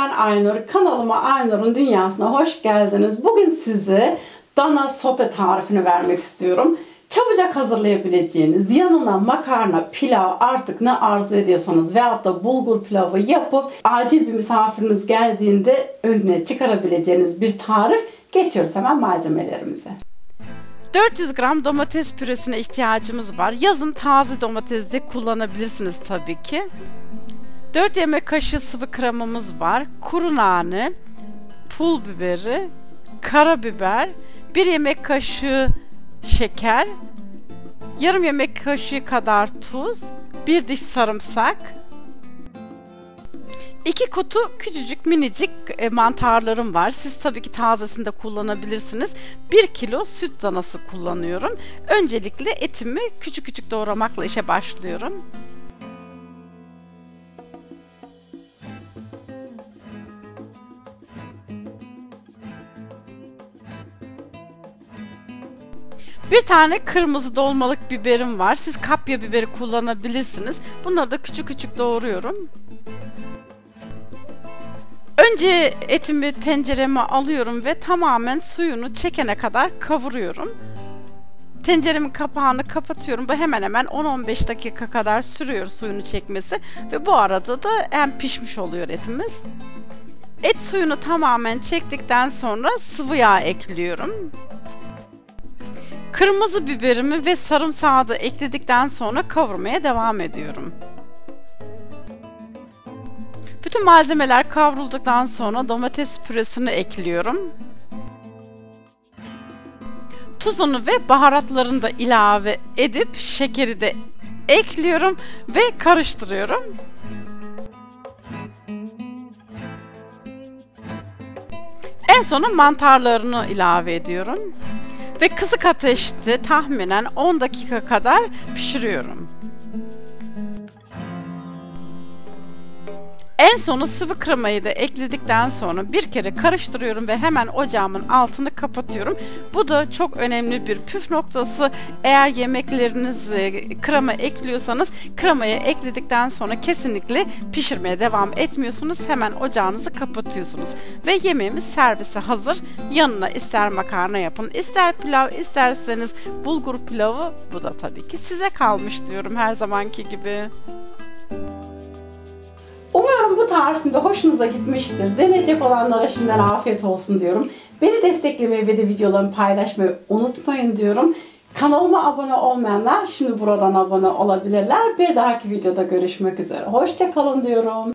ben Aynur. Kanalıma Aynur'un dünyasına hoş geldiniz. Bugün size dana sote tarifini vermek istiyorum. Çabucak hazırlayabileceğiniz yanına makarna, pilav artık ne arzu ediyorsanız veyahut da bulgur pilavı yapıp acil bir misafiriniz geldiğinde önüne çıkarabileceğiniz bir tarif. Geçiyoruz hemen malzemelerimize. 400 gram domates püresine ihtiyacımız var. Yazın taze domates de kullanabilirsiniz tabii ki. 4 yemek kaşığı sıvı kremamız var. Kuru nane, pul biberi, karabiber, 1 yemek kaşığı şeker, yarım yemek kaşığı kadar tuz, 1 diş sarımsak, 2 kutu küçücük minicik e, mantarlarım var. Siz tabii ki tazesini de kullanabilirsiniz. 1 kilo süt danası kullanıyorum. Öncelikle etimi küçük küçük doğramakla işe başlıyorum. Bir tane kırmızı dolmalık biberim var. Siz kapya biberi kullanabilirsiniz. Bunları da küçük küçük doğruyorum. Önce etimi tencereme alıyorum ve tamamen suyunu çekene kadar kavuruyorum. Tenceremin kapağını kapatıyorum. Bu hemen hemen 10-15 dakika kadar sürüyor suyunu çekmesi ve bu arada da hem pişmiş oluyor etimiz. Et suyunu tamamen çektikten sonra sıvı yağ ekliyorum. Kırmızı biberimi ve sarımsağı da ekledikten sonra kavurmaya devam ediyorum. Bütün malzemeler kavrulduktan sonra domates püresini ekliyorum. Tuzunu ve baharatlarını da ilave edip şekeri de ekliyorum ve karıştırıyorum. En sona mantarlarını ilave ediyorum ve kısık ateşte tahminen 10 dakika kadar pişiriyorum. En sonu sıvı kremayı da ekledikten sonra bir kere karıştırıyorum ve hemen ocağımın altını kapatıyorum. Bu da çok önemli bir püf noktası. Eğer yemekleriniz krema ekliyorsanız kremayı ekledikten sonra kesinlikle pişirmeye devam etmiyorsunuz. Hemen ocağınızı kapatıyorsunuz. Ve yemeğimiz servise hazır. Yanına ister makarna yapın, ister pilav, isterseniz bulgur pilavı. Bu da tabii ki size kalmış diyorum her zamanki gibi. Tarifim de hoşunuza gitmiştir. Deneyecek olanlara şimdiden afiyet olsun diyorum. Beni desteklemeyi ve de videolarımı paylaşmayı unutmayın diyorum. Kanalıma abone olmayanlar şimdi buradan abone olabilirler. Bir dahaki videoda görüşmek üzere. Hoşçakalın diyorum.